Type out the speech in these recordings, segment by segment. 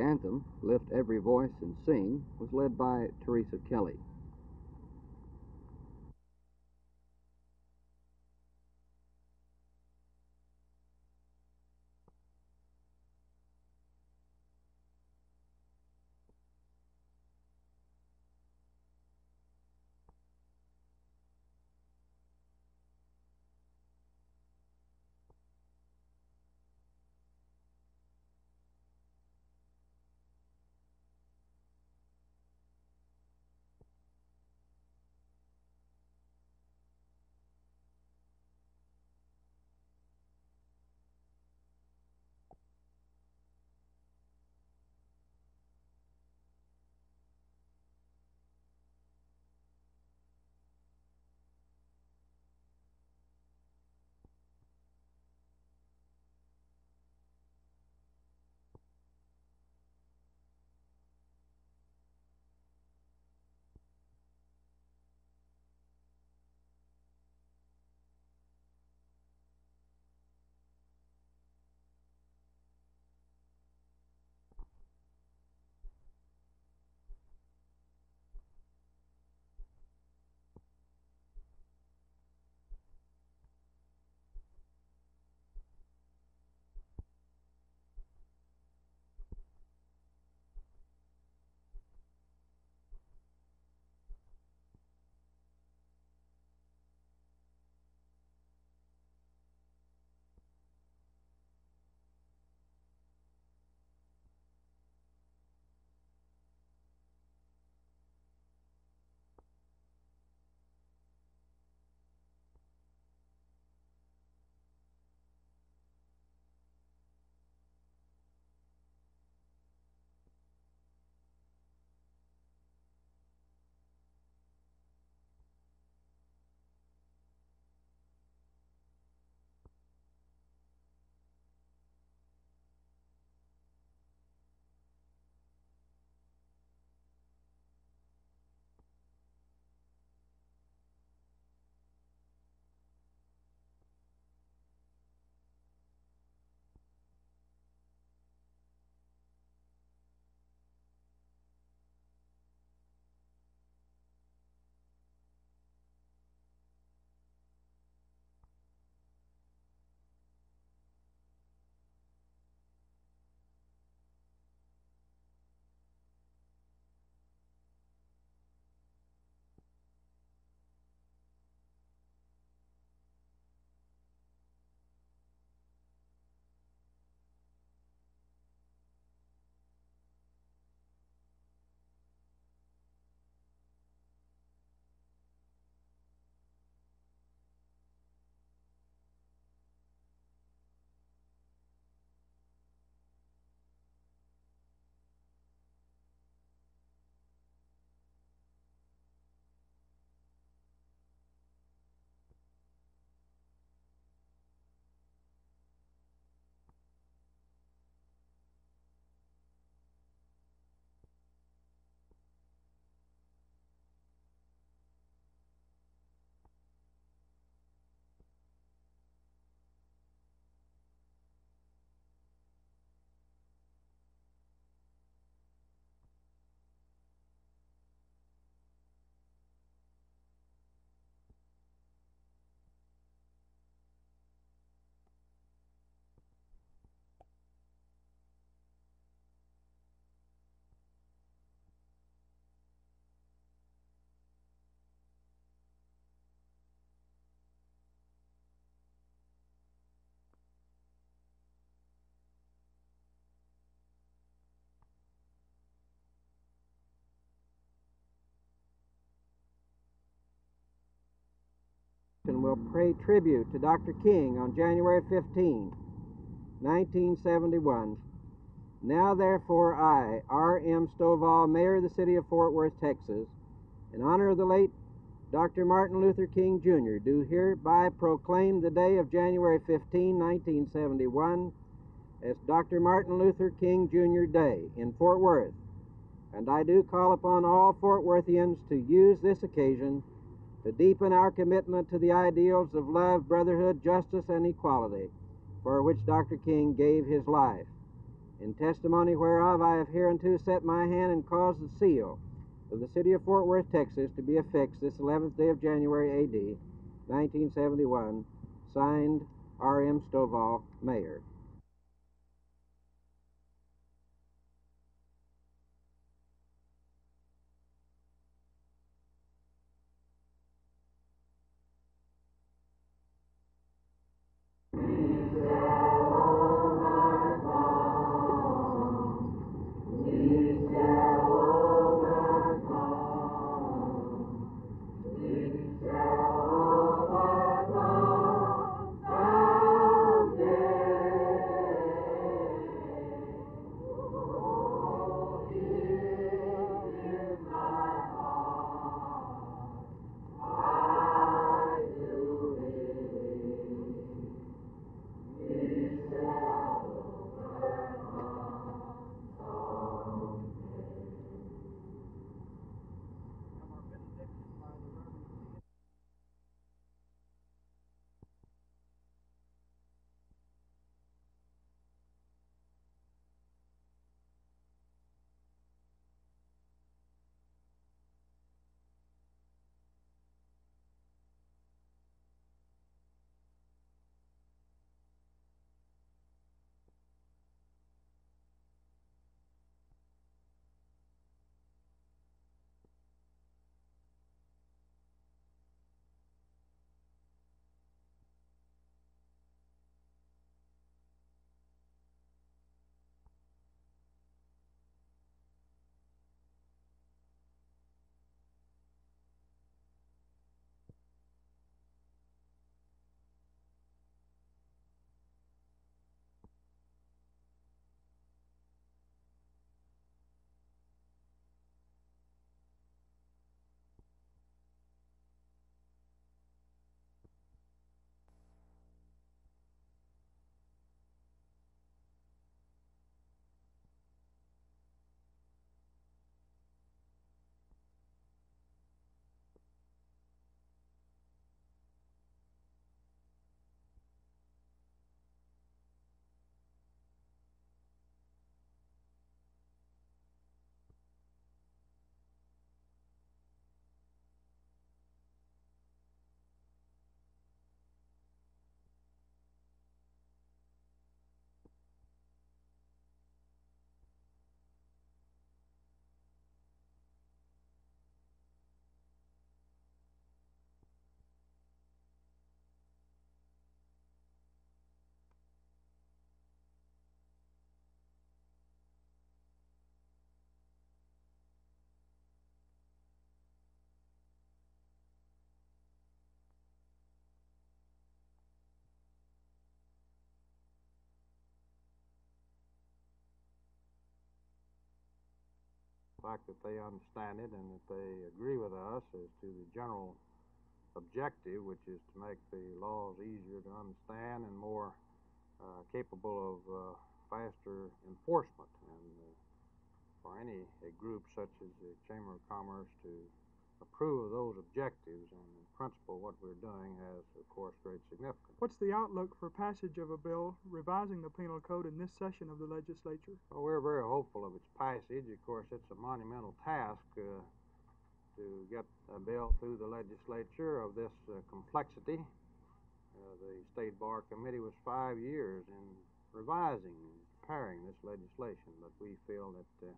anthem, Lift Every Voice and Sing, was led by Teresa Kelly. Will pay tribute to Dr. King on January 15, 1971. Now, therefore, I, R.M. Stovall, Mayor of the City of Fort Worth, Texas, in honor of the late Dr. Martin Luther King, Jr., do hereby proclaim the day of January 15, 1971, as Dr. Martin Luther King, Jr. Day in Fort Worth. And I do call upon all Fort Worthians to use this occasion to deepen our commitment to the ideals of love, brotherhood, justice, and equality, for which Dr. King gave his life. In testimony whereof I have hereunto set my hand and caused the seal of the city of Fort Worth, Texas, to be affixed this 11th day of January, A.D. 1971. Signed, R.M. Stovall, Mayor. Fact that they understand it and that they agree with us as to the general objective, which is to make the laws easier to understand and more uh, capable of uh, faster enforcement. And uh, for any a group such as the Chamber of Commerce to approve of those objectives and in principle what we're doing has, of course, great significance. What's the outlook for passage of a bill revising the penal code in this session of the legislature? Well, we're very hopeful of its passage. Of course, it's a monumental task uh, to get a bill through the legislature of this uh, complexity. Uh, the State Bar Committee was five years in revising and preparing this legislation, but we feel that uh,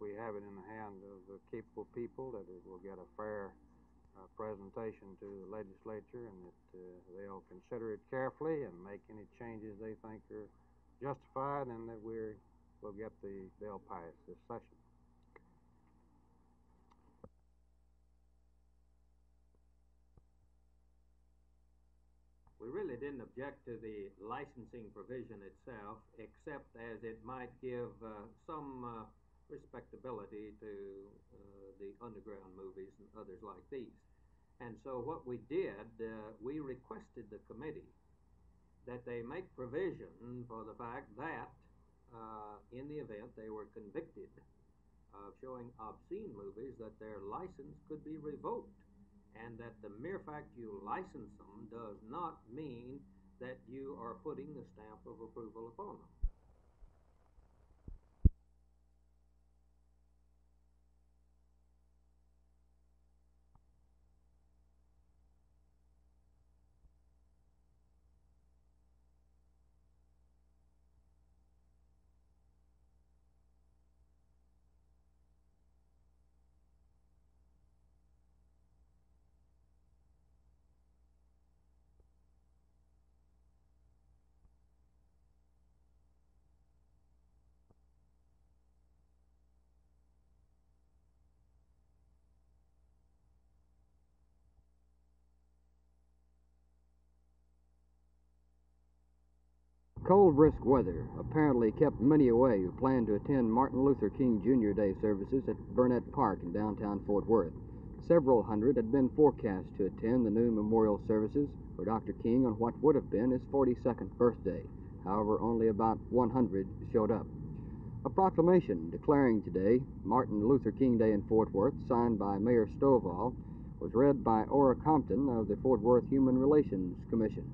we have it in the hands of uh, capable people, that it will get a fair uh, presentation to the legislature and that uh, they'll consider it carefully and make any changes they think are justified and that we're, we'll get the bill passed this session. We really didn't object to the licensing provision itself, except as it might give uh, some uh, respectability to uh, the underground movies and others like these. And so what we did, uh, we requested the committee that they make provision for the fact that uh, in the event they were convicted of showing obscene movies, that their license could be revoked. And that the mere fact you license them does not mean that you are putting the stamp of approval upon them. Cold, brisk weather apparently kept many away who planned to attend Martin Luther King Jr. Day services at Burnett Park in downtown Fort Worth. Several hundred had been forecast to attend the new memorial services for Dr. King on what would have been his 42nd birthday. However, only about 100 showed up. A proclamation declaring today Martin Luther King Day in Fort Worth, signed by Mayor Stovall, was read by Orra Compton of the Fort Worth Human Relations Commission.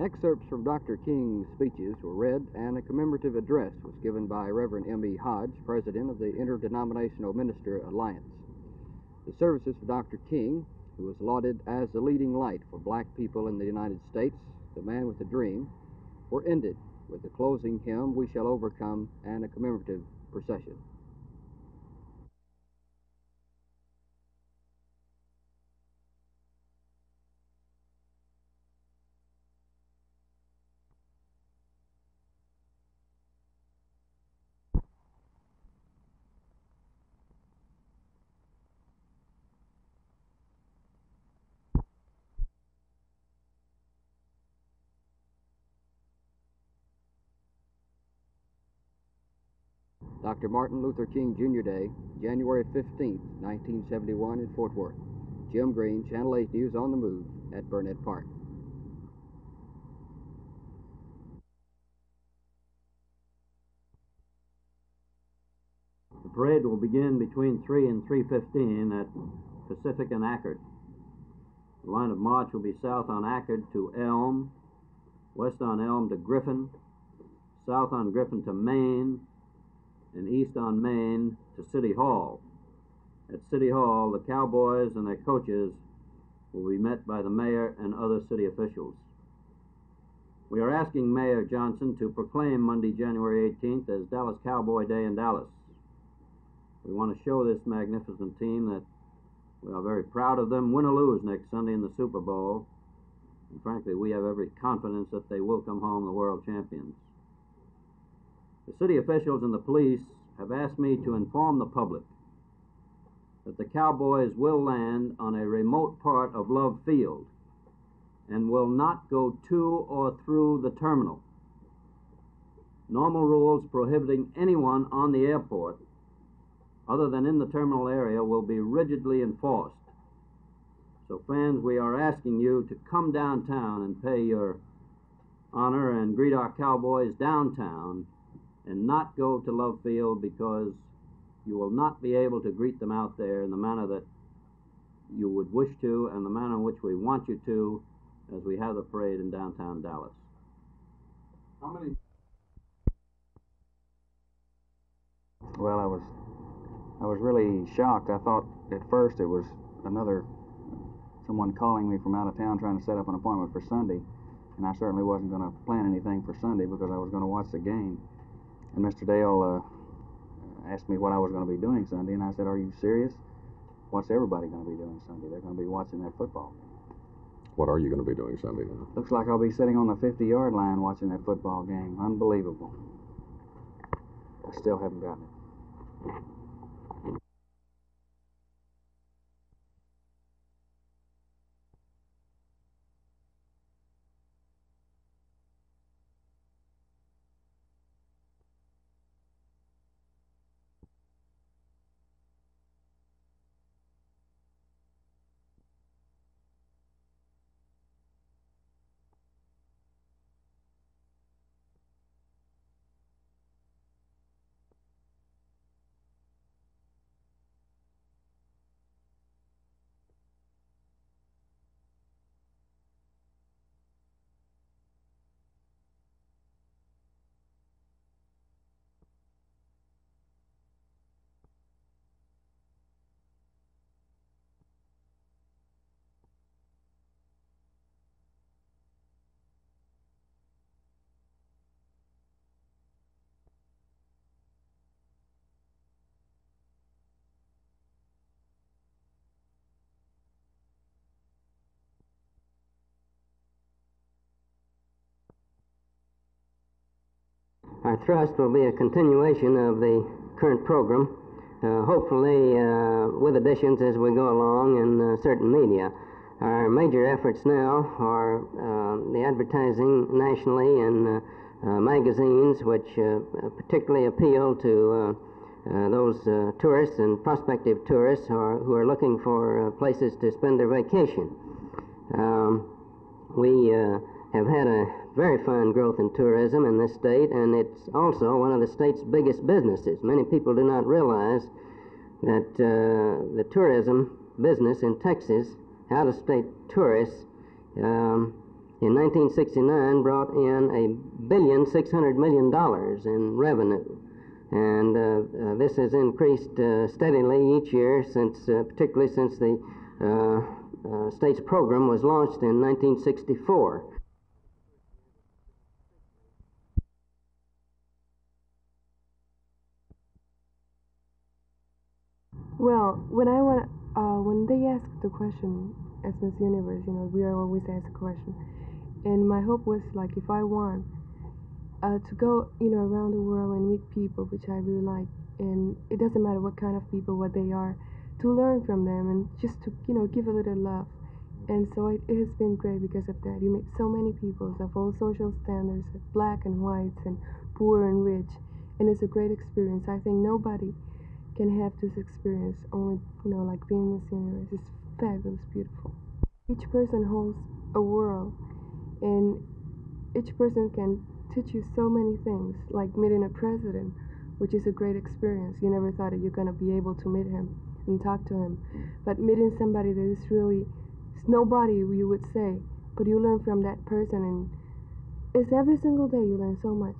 Excerpts from Dr. King's speeches were read, and a commemorative address was given by Reverend M.E. Hodge, president of the Interdenominational Minister Alliance. The services for Dr. King, who was lauded as the leading light for black people in the United States, the man with a dream, were ended with the closing hymn, We Shall Overcome, and a commemorative procession. Dr. Martin Luther King Jr. Day, January 15, 1971, in Fort Worth. Jim Green, Channel 8 News on the Move at Burnett Park. The parade will begin between 3 and 3.15 at Pacific and Akard. The line of march will be south on Akard to Elm, west on Elm to Griffin, south on Griffin to Main, and east on Main to City Hall. At City Hall, the Cowboys and their coaches will be met by the mayor and other city officials. We are asking Mayor Johnson to proclaim Monday, January 18th as Dallas Cowboy Day in Dallas. We want to show this magnificent team that we are very proud of them, win or lose next Sunday in the Super Bowl. And frankly, we have every confidence that they will come home the world champions. The city officials and the police have asked me to inform the public that the Cowboys will land on a remote part of Love Field and will not go to or through the terminal. Normal rules prohibiting anyone on the airport other than in the terminal area will be rigidly enforced. So, fans, we are asking you to come downtown and pay your honor and greet our Cowboys downtown and not go to Love Field because you will not be able to greet them out there in the manner that you would wish to and the manner in which we want you to as we have the parade in downtown Dallas. How many? Well, I was I was really shocked. I thought at first it was another someone calling me from out of town trying to set up an appointment for Sunday, and I certainly wasn't going to plan anything for Sunday because I was going to watch the game. And Mr. Dale uh, asked me what I was going to be doing Sunday, and I said, "Are you serious? What's everybody going to be doing Sunday? They're going to be watching that football." What are you going to be doing Sunday now? Looks like I'll be sitting on the 50-yard line watching that football game. Unbelievable. I still haven't gotten it. Our thrust will be a continuation of the current program, uh, hopefully uh, with additions as we go along in uh, certain media. Our major efforts now are uh, the advertising nationally in uh, uh, magazines, which particularly appeal to those tourists and prospective tourists who are, who are looking for places to spend their vacation. Um, we have had a very fine growth in tourism in this state, and it's also one of the state's biggest businesses. Many people do not realize that uh, the tourism business in Texas, out of state tourists, um, in 1969 brought in a billion six hundred million dollars in revenue. And uh, uh, this has increased uh, steadily each year since, uh, particularly since the uh, state's program was launched in 1964. Well, when I want, uh, when they ask the question as Miss Universe, you know, we are always asked a question, and my hope was like if I won, uh, to go, you know, around the world and meet people, which I really like, and it doesn't matter what kind of people, what they are, to learn from them and just to, you know, give a little love. And so it, it has been great because of that. You meet so many people of all social standards, of black and whites, and poor and rich, and it's a great experience. I think nobody can have this experience only you know like being Miss Universe. It's fabulous, beautiful. Each person holds a world, and each person can teach you so many things. Like meeting a president, which is a great experience. You never thought that you're gonna be able to meet him and talk to him, but meeting somebody that is really nobody you would say, but you learn from that person, and it's every single day you learn so much.